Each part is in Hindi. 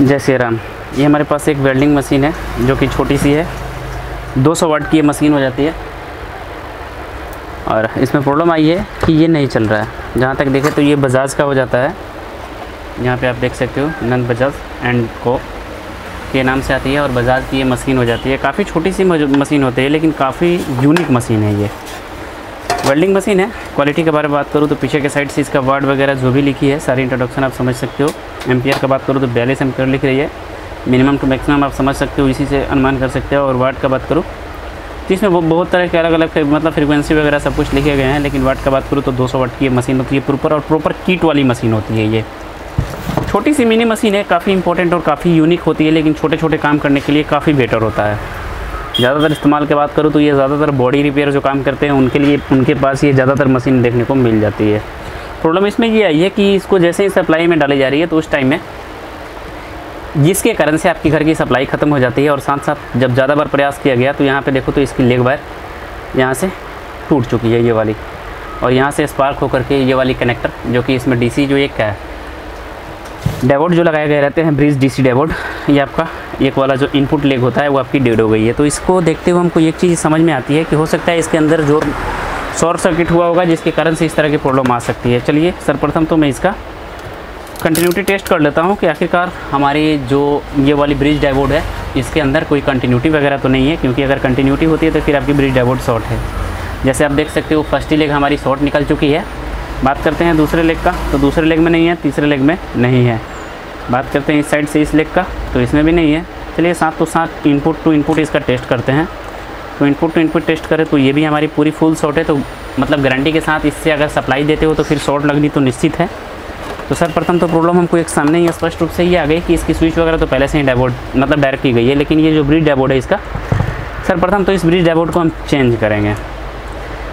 जय श्री राम। ये हमारे पास एक वेल्डिंग मशीन है, जो कि छोटी सी है। 200 वाट की ये मशीन हो जाती है। और इसमें प्रॉब्लम आई है कि ये नहीं चल रहा है। जहाँ तक देखें तो ये बजाज का हो जाता है। यहाँ पे आप देख सकते हो, नंद बजाज एंड को के नाम से आती है और बजाज की ये मशीन हो जाती है। काफ़ी छोटी सी मशीन होती है, लेकिन काफ़ी यूनिक मशीन है ये। वेल्डिंग मशीन है। क्वालिटी के बारे में बात करूँ तो पीछे के साइड से इसका वर्ड वगैरह जो भी लिखी है, सारी इंट्रोडक्शन आप समझ सकते हो। एम्पियर का बात करूँ तो बयालीस एम्पियर लिख रही है। मिनिमम टू मैक्सिमम आप समझ सकते हो, इसी से अनुमान कर सकते हो और वाट का बात करूँ। तो इसमें बहुत तरह के अलग अलग मतलब फ्रिक्वेंसी वगैरह सब कुछ लिखे गए हैं, लेकिन वाट का बात करूँ तो 200 वाट की मशीन होती है। प्रॉपर और प्रॉपर किट वाली मशीन होती है ये। छोटी सी मिनी मशीन है, काफ़ी इंपॉर्टेंट और काफ़ी यूनिक होती है, लेकिन छोटे छोटे काम करने के लिए काफ़ी बेटर होता है। ज़्यादातर इस्तेमाल की बात करूँ तो ये ज़्यादातर बॉडी रिपेयर जो काम करते हैं, उनके लिए, उनके पास ये ज़्यादातर मशीन देखने को मिल जाती है। प्रॉब्लम इसमें ये आई है कि इसको जैसे ही सप्लाई में डाली जा रही है तो उस टाइम में जिसके कारण से आपकी घर की सप्लाई ख़त्म हो जाती है और साथ साथ जब ज़्यादा बार प्रयास किया गया तो यहाँ पे देखो तो इसकी लेग वायर यहाँ से टूट चुकी है, ये वाली। और यहाँ से स्पार्क होकर के ये वाली कनेक्टर, जो कि इसमें डीसी जो एक है डेवोड जो लगाए गए रहते हैं ब्रिज डीसी डेवोड ये आपका एक वाला जो इनपुट लेग होता है, वो आपकी डेड हो गई है। तो इसको देखते हुए हमको एक चीज़ समझ में आती है कि हो सकता है इसके अंदर जो शॉर्ट सर्किट हुआ होगा, जिसके कारण से इस तरह की प्रॉब्लम आ सकती है। चलिए, सर्वप्रथम तो मैं इसका कंटिन्यूटी टेस्ट कर लेता हूँ कि आखिरकार हमारी जो ये वाली ब्रिज डाइवोड है, इसके अंदर कोई कंटिन्यूटी वगैरह तो नहीं है, क्योंकि अगर कंटिन्यूटी होती है तो फिर आपकी ब्रिज डाइवोड शॉर्ट है। जैसे आप देख सकते हो फ़र्स्ट लेग हमारी शॉर्ट निकल चुकी है। बात करते हैं दूसरे लेग का तो दूसरे लेग में नहीं है, तीसरे लेग में नहीं है। बात करते हैं इस साइड से इस लेग का तो इसमें भी नहीं है। चलिए साथ तो साथ इनपुट टू इनपुट इसका टेस्ट करते हैं। तो इनपुट टू इनपुट टेस्ट करें तो ये भी हमारी पूरी फुल शॉर्ट है तो मतलब गारंटी के साथ इससे अगर सप्लाई देते हो तो फिर शॉर्ट लगनी तो निश्चित है। तो सर, प्रथम तो प्रॉब्लम हमको एक सामने ही स्पष्ट रूप से ये आ गई कि इसकी स्विच वगैरह तो पहले से ही डाइबोर्ड मतलब डायरेक्ट की गई है, लेकिन ये जो ब्रिज डाइबोर्ड है इसका, सर, प्रथम तो इस ब्रिज डाइबोर्ड को हम चेंज करेंगे।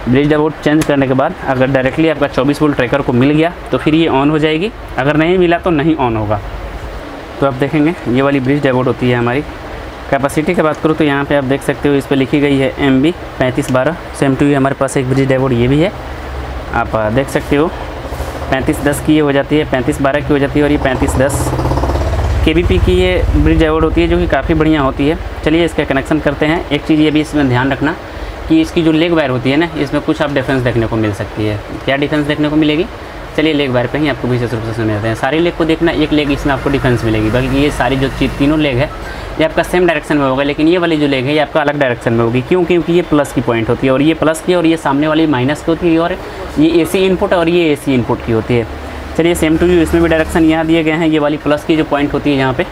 ब्रिज डाइबोर्ड चेंज करने के बाद अगर डायरेक्टली आपका 24 वोल्ट ट्रैकर को मिल गया तो फिर ये ऑन हो जाएगी। अगर नहीं मिला तो नहीं ऑन होगा। तो आप देखेंगे, ये वाली ब्रिज डाइबोर्ड होती है हमारी। कैपेसिटी की बात करूँ तो यहाँ पे आप देख सकते हो, इस पर लिखी गई है एम बी पैंतीस बारह। सेम टू हमारे पास एक ब्रिज डाइबोर्ड ये भी है। आप देख सकते हो, पैंतीस दस की ये हो जाती है, पैंतीस बारह की हो जाती है और ये पैंतीस दस। के बी पी की ये ब्रिज डाइवोड होती है, जो कि काफ़ी बढ़िया होती है। चलिए इसका कनेक्शन करते हैं। एक चीज़ ये भी इसमें ध्यान रखना कि इसकी जो लेग वायर होती है ना, इसमें कुछ आप डिफरेंस देखने को मिल सकती है। क्या डिफरेंस देखने को मिलेगी? चलिए लेग वायर पे ही आपको विशेष रूप से आते हैं। सारी लेग को देखना, एक लेग इसमें आपको डिफरेंस मिलेगी। बल्कि ये सारी जो चीज़ तीनों लेग है, ये आपका सेम डायरेक्शन में होगा, लेकिन ये वाली जो लेग है, ये आपका अलग डायरेक्शन में होगी। क्यों? क्योंकि ये प्लस की पॉइंट होती है और ये प्लस की और ये सामने वाली माइनस की होती है और ये ए इनपुट और ये ए इनपुट की होती है। चलिए सेम टू यू इसमें भी डायरेक्शन यहाँ दिए गए हैं। ये वाली प्लस की जो पॉइंट होती है यहाँ पर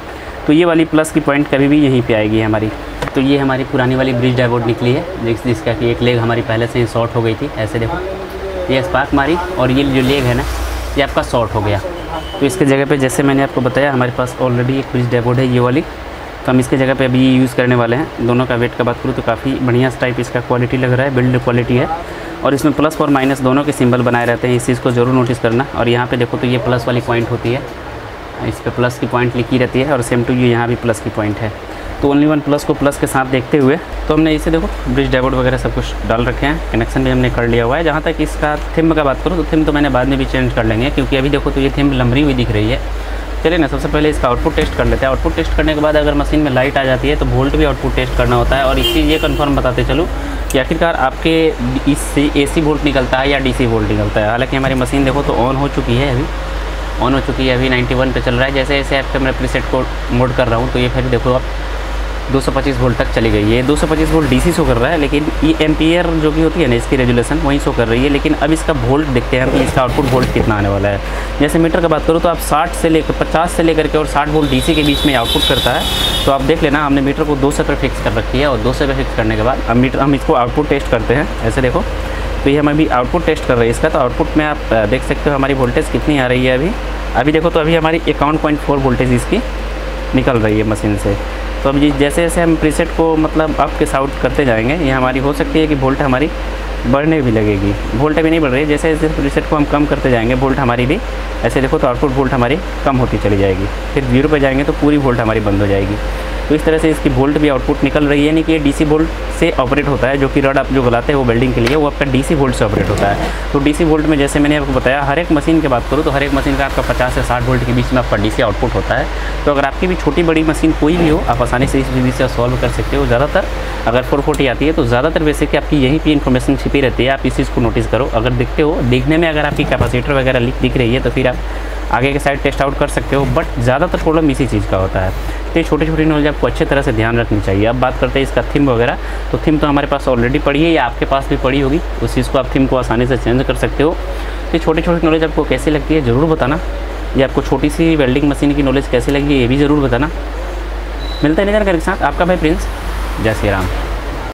तो ये वाली प्लस की पॉइंट कभी भी यहीं पर आएगी हमारी। तो ये हमारी पुरानी वाली ब्रिज डाइवोर्ड निकली है, जिस, जिसका कि एक लेग हमारी पहले से ही शॉर्ट हो गई थी, ऐसे देखो। ये स्पार्क मारी और ये जो लेग है ना, ये आपका शॉर्ट हो गया। तो इसके जगह पे जैसे मैंने आपको बताया, हमारे पास ऑलरेडी एक ब्रिज डाइवोर्ड है, ये वाली। तो हम इसके जगह पे अभी यूज़ करने वाले हैं। दोनों का वेट का बात करूँ तो काफ़ी बढ़िया टाइप इसका क्वालिटी लग रहा है बिल्ड क्वालिटी है। और इसमें प्लस और माइनस दोनों के सिंबल बनाए रहते हैं, इस चीज़ को ज़रूर नोटिस करना। और यहाँ पे देखो तो ये प्लस वाली पॉइंट होती है। इस पर प्लस की पॉइंट लिखी रहती है और सेम टू यू यहाँ भी प्लस की पॉइंट है। तो ओनली वन प्लस को प्लस के साथ देखते हुए तो हमने इसे देखो, ब्रिज डाइवर्ड वगैरह सब कुछ डाल रखे हैं। कनेक्शन भी हमने कर लिया हुआ है। जहाँ तक इसका थिम का बात करूँ तो थिम तो मैंने बाद में भी चेंज कर लेंगे, क्योंकि अभी देखो तो ये थिम लंबरी हुई दिख रही है। चलिए ना, सबसे पहले इसका आउटपुट टेस्ट कर लेते हैं। आउटपुट टेस्ट करने के बाद अगर मशीन में लाइट आ जाती है तो वोल्ट भी आउटपुट टेस्ट करना होता है। और इस ये कन्फर्म बताते चलूँ कि आखिरकार आपके इससे ए सी वोल्ट निकलता है या डी सी वोल्ट निकलता है। हालाँकि हमारी मशीन देखो तो ऑन हो चुकी है अभी। ऑन हो चुकी है अभी 91 पे चल रहा है। जैसे जैसे आपके मैं प्रीसेट को मोड कर रहा हूँ तो ये फिर देखो आप 225 वोल्ट तक चली गई है। 225 वोल्ट डीसी शो कर रहा है, लेकिन ये एम्पियर जो भी होती है ना, इसकी रेजुलेशन वहीं शो कर रही है, लेकिन अब इसका वोल्ट देखते हैं कि इसका आउटपुट वोल्ट कितना आने वाला है। जैसे मीटर की बात करूँ तो आप 60 से लेकर 50 से लेकर के और 60 वोल्ट डीसी के बीच में आउटपुट करता है तो आप देख लेना हमने मीटर को दो सौ पर फिक्स कर रखी है और दो सौ पर फिक्स करने के बाद अब मीटर, हम इसको आउटपुट टेस्ट करते हैं। ऐसे देखो तो ये हम अभी आउटपुट टेस्ट कर रहे हैं इसका तो आउटपुट में आप देख सकते हो हमारी वोल्टेज कितनी आ रही है अभी। अभी देखो तो अभी हमारी इक्यावन पॉइंट फोर वोल्टेज इसकी निकल रही है मशीन से। तो अब जैसे जैसे हम प्रीसेट को मतलब अप के साउट करते जाएँगे, ये हमारी हो सकती है कि वोल्ट हमारी बढ़ने भी लगेगी। वोल्ट अभी नहीं बढ़ रही है जैसे जैसे प्रीसेट को हम कम करते जाएँगे वोल्ट हमारी भी, ऐसे देखो तो आउटपुट वोल्ट हमारी कम होती चली जाएगी। फिर ज़ीरो पर जाएँगे तो पूरी वोल्ट हमारी बंद हो जाएगी। तो इस तरह से इसकी वोल्ट भी आउटपुट निकल रही है, यानी कि ये डीसी वोल्ट से ऑपरेट होता है, जो कि रड आप जो गलाते हैं वो वेल्डिंग के लिए, वो आपका डीसी वोल्ट से ऑपरेट होता है। तो डीसी वोल्ट में जैसे मैंने आपको बताया, हर एक मशीन की बात करूँ तो हर एक मशीन का आपका पचास से साठ वोल्ट के बीच में आपका डीसी आउटपुट होता है। तो अगर आपकी भी छोटी बड़ी मशीन कोई भी हो, आप आसानी से इस विधि से सॉल्व कर सकते हो। ज़्यादातर अगर फोर आती है तो ज़्यादातर वैसे कि आपकी यहीं पर इन्फॉर्मेशन छिपी रहती है, आप इस चीज़ को नोटिस करो। अगर देखते हो, देखने में अगर आपकी कैपेसिटर वगैरह लिख दिख रही है तो फिर आप आगे के साइड टेस्ट आउट कर सकते हो बट ज़्यादातर प्रॉब्लम इसी चीज़ का होता है। तो ये छोटे छोटे नॉलेज आपको अच्छे तरह से ध्यान रखनी चाहिए। अब बात करते हैं इसका थीम वगैरह। तो थीम तो हमारे पास ऑलरेडी पड़ी है, या आपके पास भी पड़ी होगी। उस चीज़ को आप थीम को आसानी से चेंज कर सकते हो। तो छोटे छोटे नॉलेज आपको कैसे लगती है, ज़रूर बताना। या आपको छोटी सी वेल्डिंग मशीन की नॉलेज कैसे लगी, ये भी ज़रूर बताना। मिलता है नज़र के साथ। आपका भाई प्रिंस जय श्री राम।